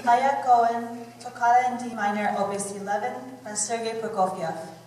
Kaya Cohen, Toccata in D minor, Opus 11, by Sergei Prokofiev.